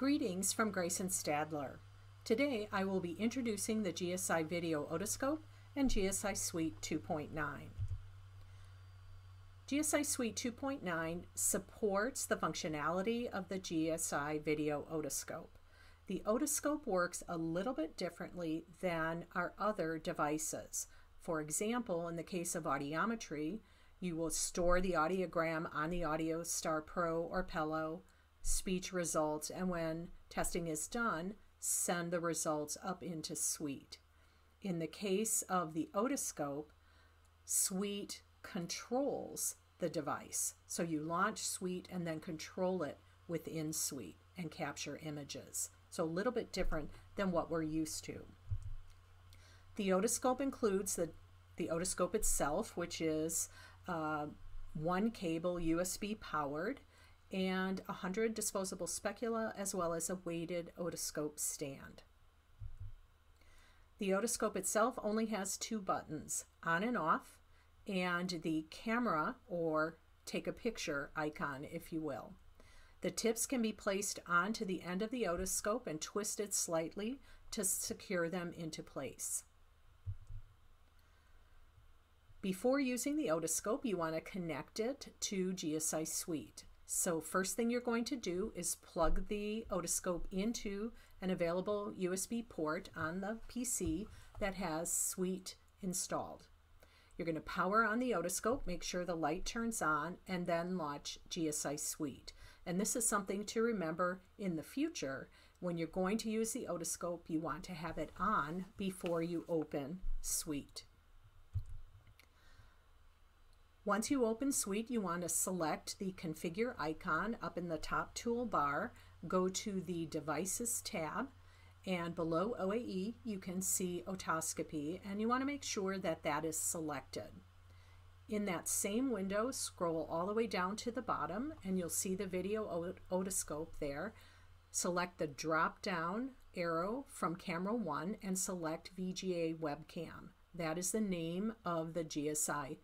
Greetings from Grason Stadler. Today I will be introducing the GSI Video Otoscope and GSI Suite 2.9. GSI Suite 2.9 supports the functionality of the GSI Video Otoscope. The otoscope works a little bit differently than our other devices. For example, in the case of audiometry, you will store the audiogram on the AudioStar Pro or Pello, speech results, and when testing is done, send the results up into Suite. In the case of the otoscope, Suite controls the device. So you launch Suite and then control it within Suite and capture images. So a little bit different than what we're used to. The otoscope includes the, the otoscope itself, which is uh, one cable USB powered and 100 disposable specula as well as a weighted otoscope stand. The otoscope itself only has two buttons, on and off, and the camera or take a picture icon, if you will. The tips can be placed onto the end of the otoscope and twisted slightly to secure them into place. Before using the otoscope, you want to connect it to GSI Suite. So first thing you're going to do is plug the otoscope into an available USB port on the PC that has Suite installed. You're going to power on the otoscope, make sure the light turns on, and then launch GSI Suite. And this is something to remember in the future. When you're going to use the otoscope, you want to have it on before you open Suite. Once you open Suite, you want to select the Configure icon up in the top toolbar, go to the Devices tab, and below OAE you can see Otoscopy, and you want to make sure that that is selected. In that same window, scroll all the way down to the bottom, and you'll see the video otoscope there. Select the drop-down arrow from Camera 1 and select VGA Webcam. That is the name of the GSI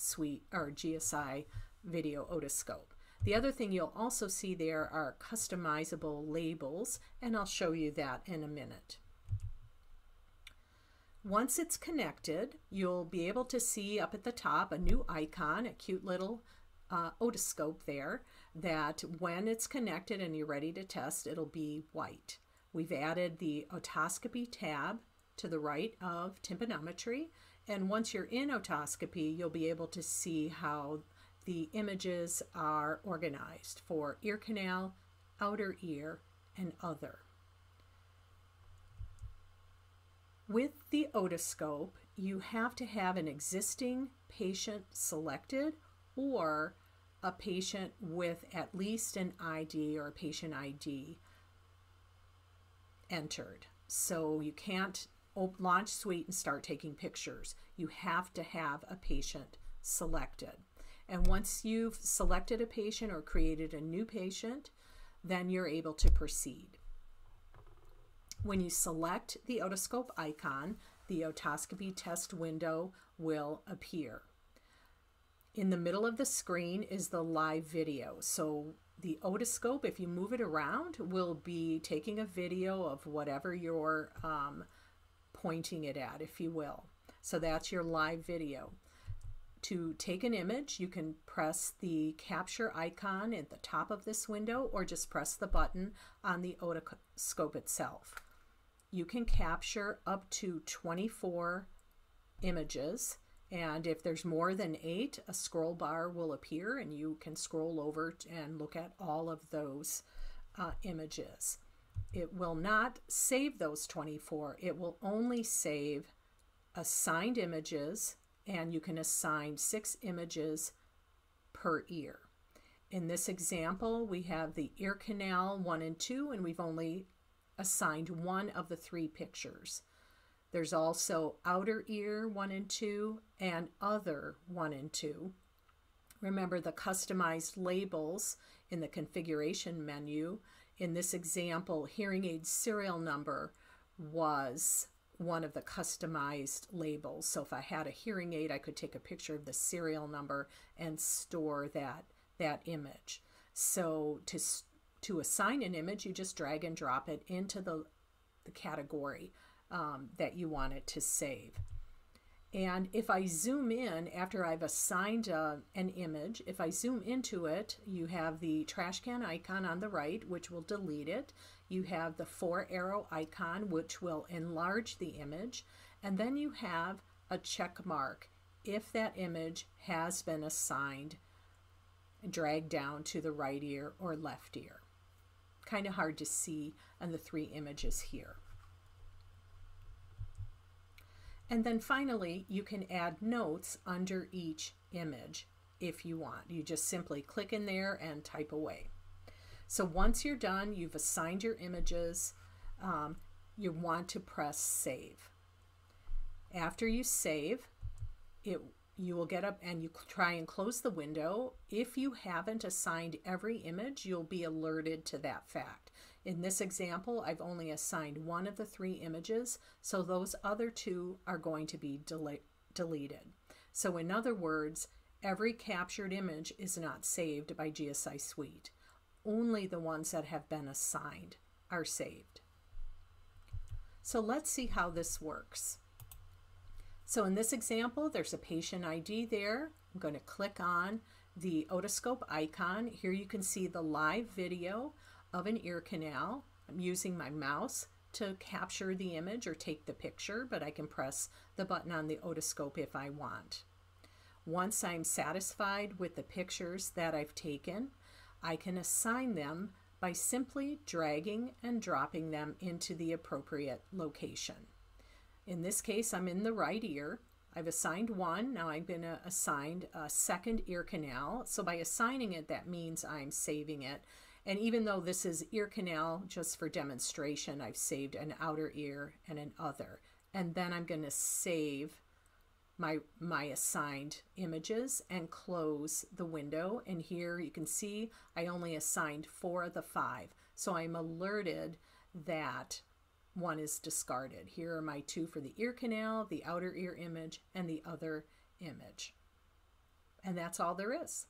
suite or GSI video otoscope. The other thing you'll also see there are customizable labels, and I'll show you that in a minute. Once it's connected, you'll be able to see up at the top a new icon, a cute little uh, otoscope there, that when it's connected and you're ready to test, it'll be white. We've added the otoscopy tab to the right of tympanometry, and once you're in otoscopy, you'll be able to see how the images are organized for ear canal, outer ear, and other. With the otoscope, you have to have an existing patient selected or a patient with at least an ID or a patient ID entered. So you can't launch Suite and start taking pictures. You have to have a patient selected. And once you've selected a patient or created a new patient, then you're able to proceed. When you select the otoscope icon, the otoscopy test window will appear. In the middle of the screen is the live video. So the otoscope, if you move it around, will be taking a video of whatever your um, pointing it at, if you will. So that's your live video. To take an image, you can press the capture icon at the top of this window or just press the button on the otoscope itself. You can capture up to 24 images and if there's more than eight, a scroll bar will appear and you can scroll over and look at all of those uh, images. It will not save those 24. It will only save assigned images and you can assign six images per ear. In this example, we have the ear canal 1 and 2 and we've only assigned one of the three pictures. There's also outer ear 1 and 2 and other 1 and 2. Remember the customized labels in the configuration menu in this example, hearing aid serial number was one of the customized labels. So if I had a hearing aid, I could take a picture of the serial number and store that, that image. So to to assign an image, you just drag and drop it into the, the category um, that you want it to save. And if I zoom in after I've assigned uh, an image, if I zoom into it, you have the trash can icon on the right, which will delete it. You have the four arrow icon, which will enlarge the image. And then you have a check mark if that image has been assigned, dragged down to the right ear or left ear. Kind of hard to see on the three images here. And then finally, you can add notes under each image if you want. You just simply click in there and type away. So once you're done, you've assigned your images, um, you want to press save. After you save, it you will get up and you try and close the window. If you haven't assigned every image, you'll be alerted to that fact. In this example, I've only assigned one of the three images, so those other two are going to be del deleted. So in other words, every captured image is not saved by GSI Suite. Only the ones that have been assigned are saved. So let's see how this works. So in this example, there's a patient ID there. I'm going to click on the otoscope icon. Here you can see the live video of an ear canal. I'm using my mouse to capture the image or take the picture, but I can press the button on the otoscope if I want. Once I'm satisfied with the pictures that I've taken, I can assign them by simply dragging and dropping them into the appropriate location. In this case, I'm in the right ear. I've assigned one. Now I'm going to assign a second ear canal. So by assigning it, that means I'm saving it. And even though this is ear canal, just for demonstration, I've saved an outer ear and an other. And then I'm going to save my, my assigned images and close the window. And here you can see I only assigned four of the five. So I'm alerted that one is discarded. Here are my two for the ear canal, the outer ear image, and the other image. And that's all there is.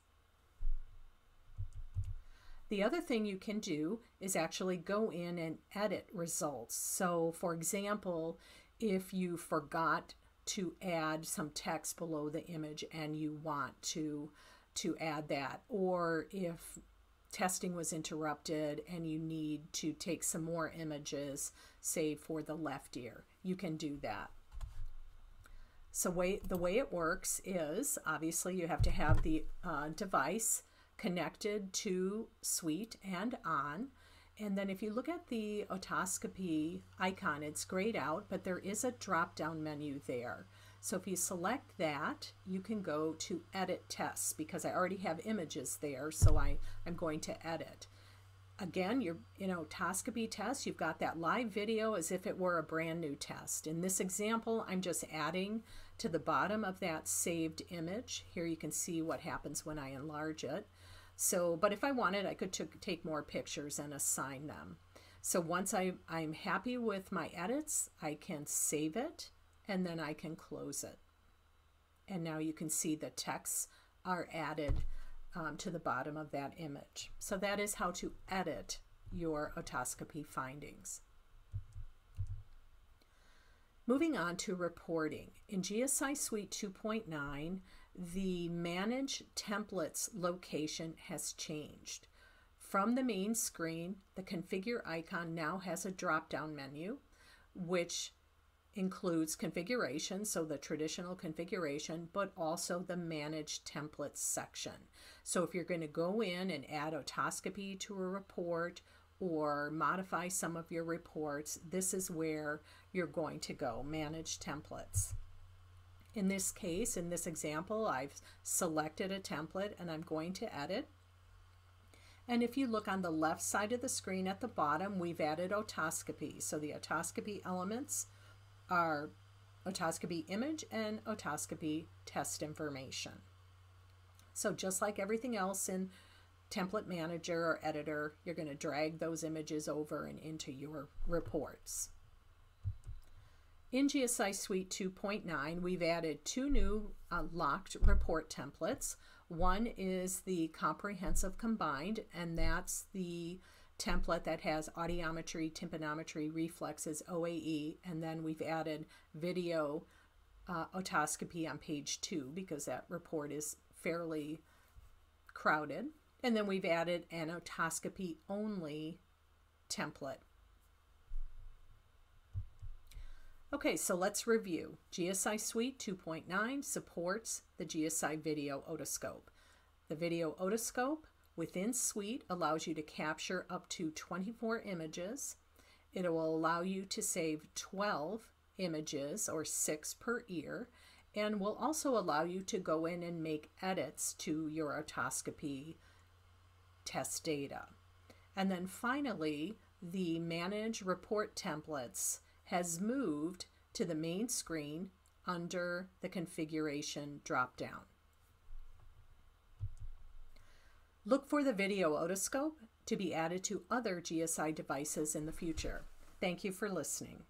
The other thing you can do is actually go in and edit results. So for example, if you forgot to add some text below the image and you want to to add that or if testing was interrupted and you need to take some more images say for the left ear you can do that so way the way it works is obviously you have to have the uh, device connected to Suite and on. And then if you look at the otoscopy icon, it's grayed out, but there is a drop-down menu there. So if you select that, you can go to Edit Tests because I already have images there, so I, I'm going to edit. Again, you're in otoscopy test, you've got that live video as if it were a brand new test. In this example, I'm just adding to the bottom of that saved image. Here you can see what happens when I enlarge it. So, but if I wanted, I could take more pictures and assign them. So once I, I'm happy with my edits, I can save it and then I can close it. And now you can see the texts are added um, to the bottom of that image. So that is how to edit your otoscopy findings. Moving on to reporting. In GSI Suite 2.9, the Manage Templates location has changed. From the main screen, the configure icon now has a drop-down menu, which includes configuration, so the traditional configuration, but also the Manage Templates section. So if you're going to go in and add otoscopy to a report or modify some of your reports, this is where you're going to go, Manage Templates. In this case, in this example, I've selected a template and I'm going to edit. And if you look on the left side of the screen at the bottom, we've added otoscopy. So the otoscopy elements are otoscopy image and otoscopy test information. So just like everything else in Template Manager or Editor, you're going to drag those images over and into your reports. In GSI Suite 2.9, we've added two new uh, locked report templates. One is the comprehensive combined, and that's the template that has audiometry, tympanometry, reflexes, OAE, and then we've added video uh, otoscopy on page two because that report is fairly crowded. And then we've added an otoscopy only template. Okay, so let's review. GSI Suite 2.9 supports the GSI Video Otoscope. The Video Otoscope within Suite allows you to capture up to 24 images. It will allow you to save 12 images or six per ear and will also allow you to go in and make edits to your otoscopy test data. And then finally, the Manage Report Templates has moved to the main screen under the Configuration dropdown. Look for the video otoscope to be added to other GSI devices in the future. Thank you for listening.